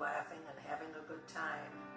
laughing and having a good time.